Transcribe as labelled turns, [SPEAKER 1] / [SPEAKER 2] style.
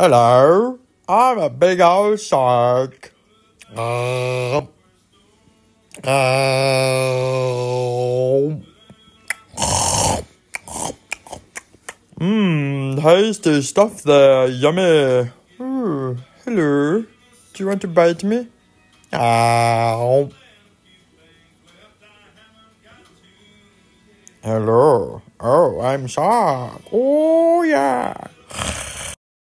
[SPEAKER 1] Hello, I'm a big old shark. Uh, Mmm, tasty stuff there, yummy. Ooh, hello, do you want to bite me? Ow. Hello. Oh, I'm Shark. Oh, yeah.